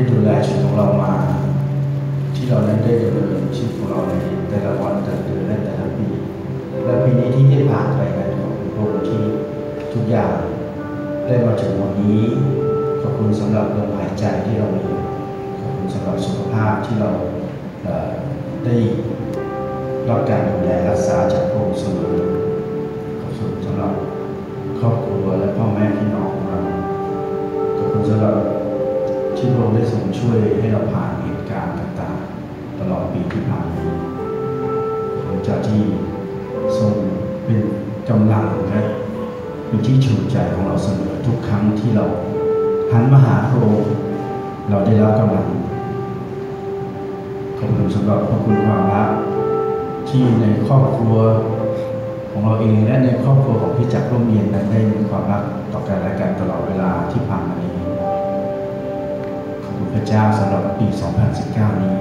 ได้ดูแลชีวิตของเรามา ที่เรานั้นได้ดำเนินชีวิตของเราในแต่ละวันแต่ละเดือนและแต่ละปีและปีนี้ที่ได้ผ่านไปกันของพระองค์ที่ทุกอย่างได้มาถึงวันนี้ขอบคุณสำหรับลมหายใจที่เรามีขอบคุณสำหรับสุขภาพที่เราได้รับการดูแลรักษาจากพระองค์เสมอขอบคุณสำหรับครอบครัวและพ่อแม่พี่น้องของเราขอบคุณสำหรับ ที่พระองค์ได้ทรงช่วยให้เราผ่านเหตุการณ์ต่างๆ ตลอดปีที่ผ่านมาพระเจ้าที่ทรงเป็นกำลังและเป็นที่ชูใจของเราเสมอทุกครั้งที่เราหันมาหาพระองค์เราได้รับกำลังขอบคุณสำหรับพระคุณความรักที่ในครอบครัวของเราเองและในครอบครัวของพี่จักรร่มเย็นนั้นได้มีความรักต่อกันและกันตลอดเวลาที่ผ่านมานี้ ระเจ้าสำหรับปี 2019 นี้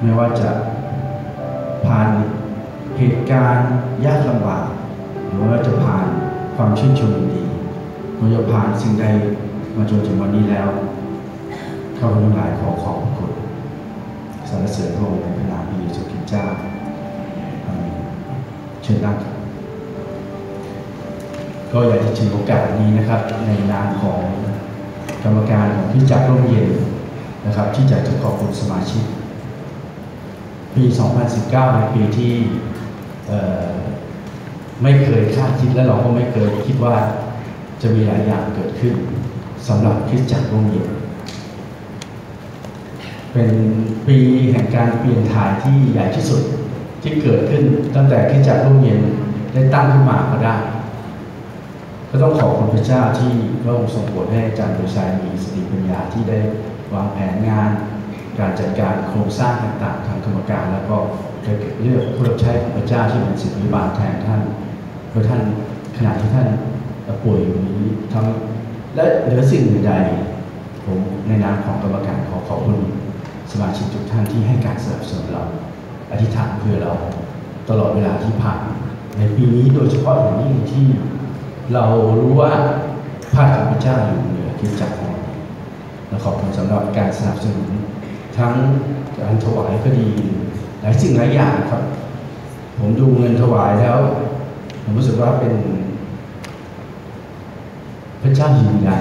ไม่ว่าจะผ่านเหตุการณ์ยากลำบากหรือว่าจะผ่านความชื่นชมดีหรือจะผ่านสิ่งใดมาจนถึงวันนี้แล้วข้าพเจ้าทั้งหลายขอขอบคุณสรรเสริญพระองค์ในพระนามพระเยซูคริสต์เจ้าเมนเชิญนั่งครับก็อยากจะถือโอกาสนี้นะครับ ในนามของกรรมการของที่จักรร่มเย็น นะครับที่จะจะขอบคุณสมาชิก ปี 2019 เป็นปีที่ไม่เคยคาดคิดและเราก็ไม่เคยคิดว่าจะมีหลายอย่างเกิดขึ้นสำหรับคริสตจักรร่มเย็นเป็นปีแห่งการเปลี่ยนถ่ายที่ใหญ่ที่สุดที่เกิดขึ้นตั้งแต่คริสตจักรร่มเย็นได้ตั้งขึ้นมาก็ได้ ก็ต้องขอบคุณพระเจ้าที่พระองค์ทรงโปรดให้อาจารย์ดุชัยมีสติปัญญาที่ได้ วางแผนงาน การจัดการโครงสร้างต่างๆทางกรรมการ แล้วก็เลือกผู้รับใช้ของพระเจ้าที่เป็นศิษย์บาลแทนท่านเพื่อท่านขณะที่ท่านป่วยอยู่นี้ทั้งและเหลือสิ่งใดผมในนามของกรรมการขอขอบคุณสมาชิกทุกท่านที่ให้การสนับสนุนเรา อธิษฐานเพื่อเราตลอดเวลาที่ผ่านในปีนี้โดยเฉพาะอย่างยิ่งที่เรารู้ว่าพระของพระเจ้าอยู่เหนือคริสตจักร ของเราและขอบคุณสำหรับการสนับสนุน ทั้งการถวายก็ดีหลายสิ่งหลายอย่างครับ ผมดูเงินถวายแล้ว ผมรู้สึกว่าเป็น พระเจ้ายืนยัน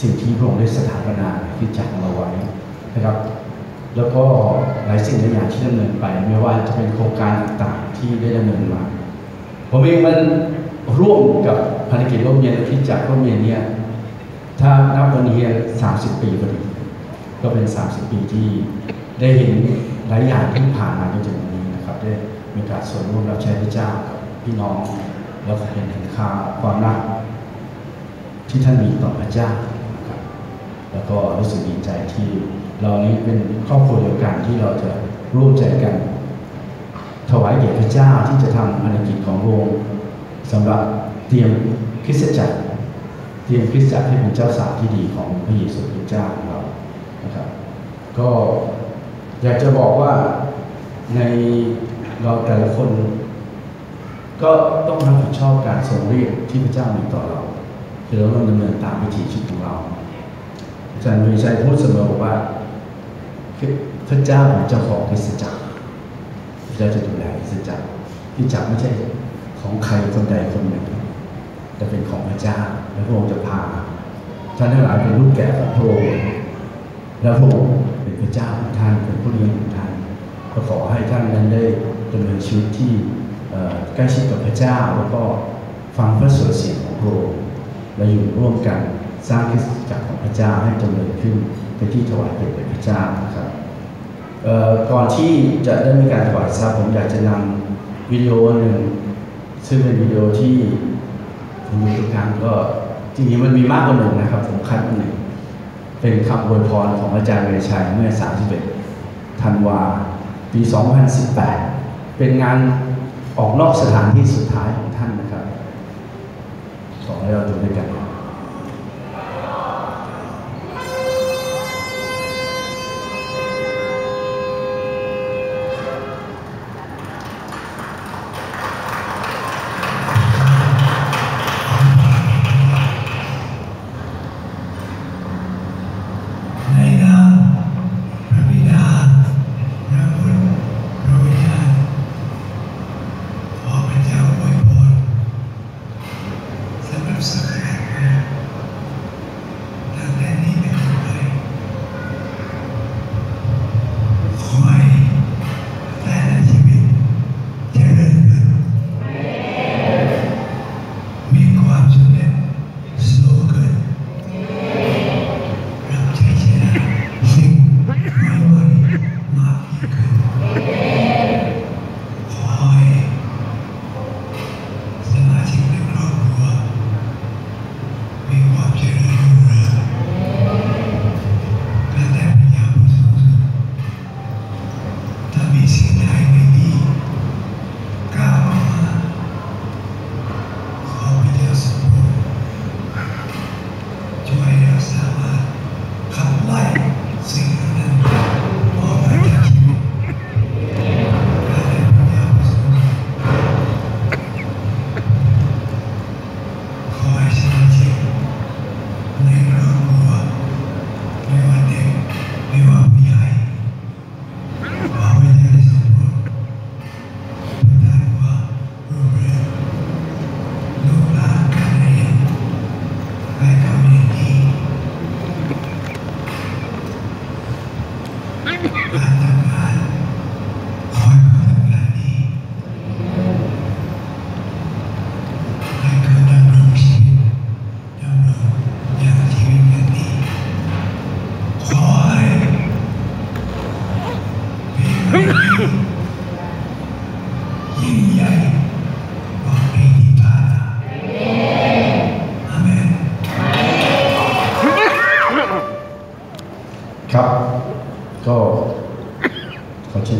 สิ่งที่พระองค์ได้สถาปนาคริสตจักรของเราไว้นะครับ แล้วก็หลายสิ่งหลายอย่างที่ดำเนินไป ไม่ว่าจะเป็นโครงการต่างๆที่ได้ดำเนินมา ผมเองมันร่วมกับภารกิจร่มเย็นและคริจักรร่มเย็นเนี่ย ถ้านับวันนี้30 ปีพอดีก็เป็น 30 ปีที่ได้เห็นหลายอย่างที่ผ่านมาจนถึงวันนี้นะครับ ได้มีการส่วนร่วมรับใช้พระเจ้ากับพี่น้อง แล้วก็เห็นถึงค่าความรักที่ท่านมีต่อพระเจ้านะครับแล้วก็รู้สึกดีใจที่เรานี้เป็นครอบครัวเดียวกันที่เราจะร่วมใจกัน ถวายเกียรติพระเจ้าที่จะทำภารกิจของพรงสำหรับเตรียมคริสตจักร เตรียมคริสตจักรให้เป็นเจ้าสาวที่ดีของพระเยซูคริสต์เจ้าของเรานะครับ ก็อยากจะบอกว่าในเราแต่ละคน ก็ต้องรับผิดชอบการทรงเรียกที่พระเจ้ามีต่อเราคือเราต้องดำเนินตามวิถีชีวิตของเราอาจารย์มีชัยพูดเสมอบอกว่าพระเจ้าเป็นเจ้าของคริสตจักรพระเจ้าจะดูแลคริสตจักรคริสตจักรไม่ใช่ของใครคนใดคนหนึ่งแต่เป็นของพระเจ้า และพระองค์จะพาท่านทั้งหลายเป็นลูกแกะของพระองค์และพระองค์เป็นพระเจ้าของท่านเป็นผู้เลี้ยงของท่านก็ขอให้ท่านนั้นได้ดำเนินชีวิตที่ใกล้ชิดกับพระเจ้า แล้วก็ฟังพระสุรเสียงของพระองค์และอยู่ร่วมกันสร้างคริสตจักรของพระเจ้าให้เจริญขึ้นเป็นที่ถวายเกียรติแด่พระเจ้านะครับก่อนที่จะได้มีการถวายทรัพย์ผมอยากจะนำวิดีโอหนึ่งซึ่งเป็นวิดีโอที่ผมดูทุกครั้งก็ จริงๆมันมีมากกว่าหนึ่งนะครับ ผมคัดมาหนึ่งเป็นคำอวยพรของอาจารย์เวชัยเมื่อ 31 ธันวา ปี 2018 เป็นงานออกนอกสถานที่สุดท้ายของท่านนะครับ ขอให้เราดูด้วยกัน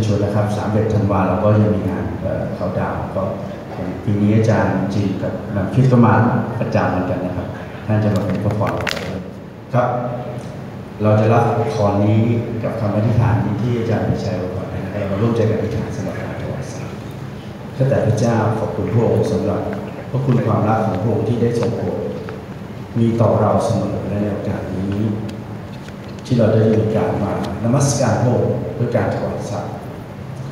ชิญชวนนะครับ3เดือนธันวาเราก็ยังมีงานเขาดาวก็ปีนี้อาจารย์จีกับนำคิดก็มาประจำเหมือนกันนะครับ ท่านจะมาเป็นพระพรครับ เราจะรับพรนี้กับคำอธิษฐานนี้ที่อาจารย์ได้ใช้ไว้ก่อนะครับเราร่วมใจกันอธิษฐานสำหรับการถวายสัตย์ข้าแต่พระเจ้าขอบคุณพระองค์สำหรับพระคุณความรักของพระองค์ที่ได้ทรงโปรดมีต่อเราเสมอและในโอกาสนี้ ที่เราได้มีการมานมัสการพระองค์ด้วยการถวายสัตย์ขอพ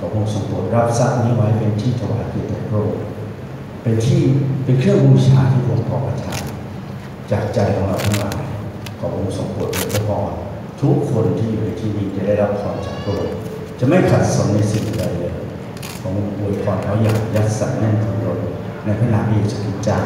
ระองค์ทรงโปรดรับสัตย์นี้ไว้เป็นที่ถวายเกียรติแด่พระองค์เป็นที่เป็นเครื่องบูชาที่พระองค์ขอประทานจากใจของเราทั้งหลายขอพระองค์ทรงโปรดเป็นพระพรทุกคนที่อยู่ในที่นี้จะได้รับพรจากพระองค์จะไม่ขัดสนในสิ่งใดเลยขอพระองค์อวยพรเขาอย่างยัดสันแน่นของเราในพระนามพระเยซูคริสต์เจ้า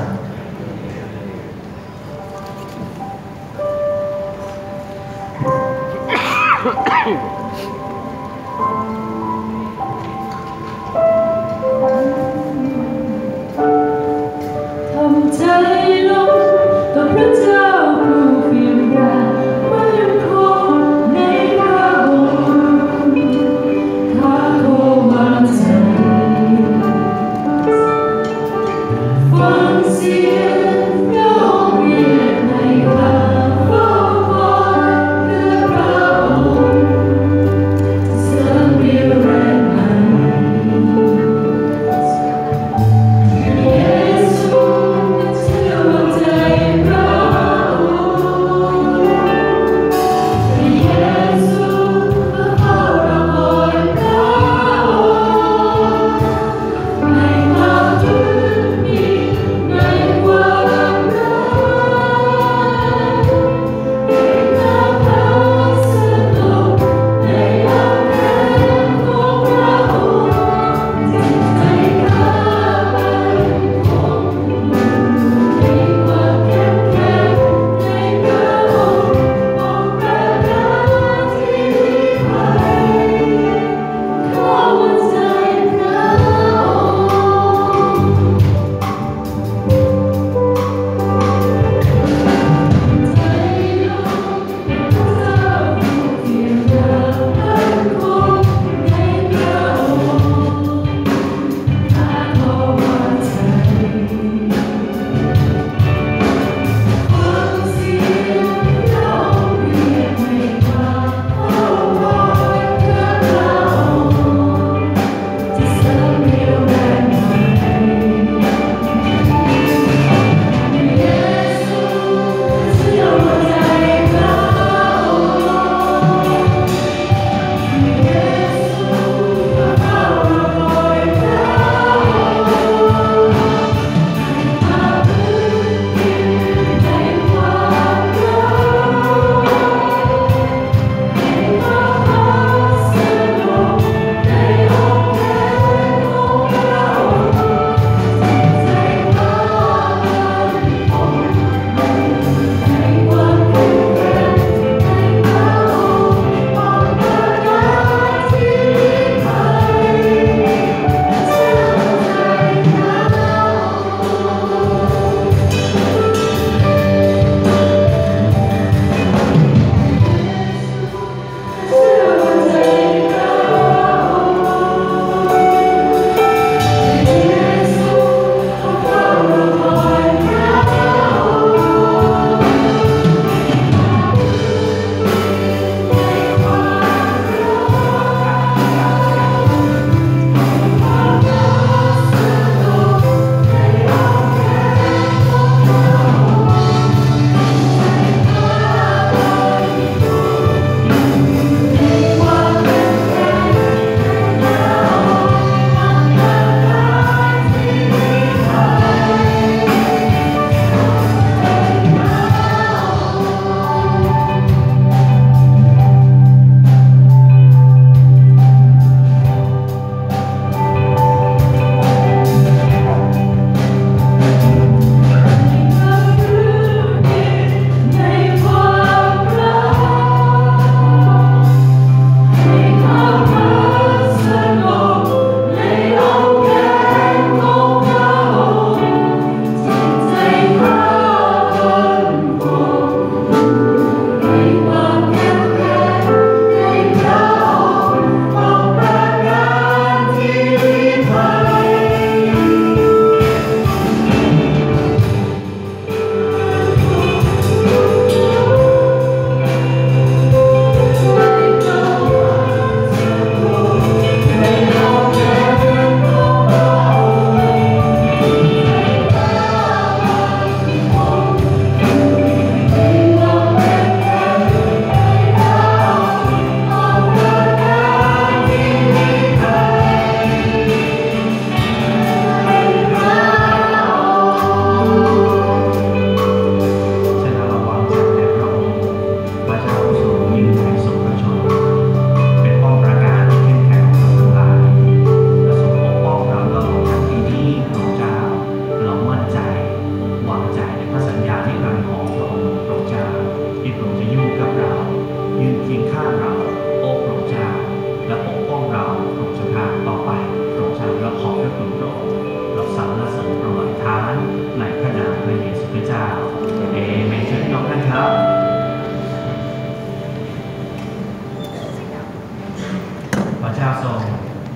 จ้าทรง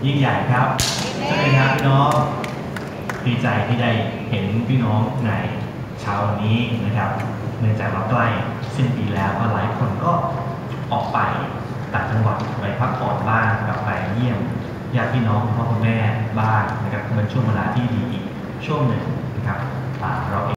ยิ่งใหญ่ครับใช่ไหมครับพี่น้องดีใจที่ได้เห็นพี่น้องในเช้าวันนี้นะครับ เนื่องจากเราใกล้สิ้นปีแล้วก็หลายคนก็ออกไปต่างจังหวัดไปพักผ่อนบ้างกลับไปเยี่ยมญาติพี่น้องพ่อคุณแม่บ้างนะครับเป็นช่วงเวลาที่ดีอีกช่วงหนึ่งนะครับเราเอง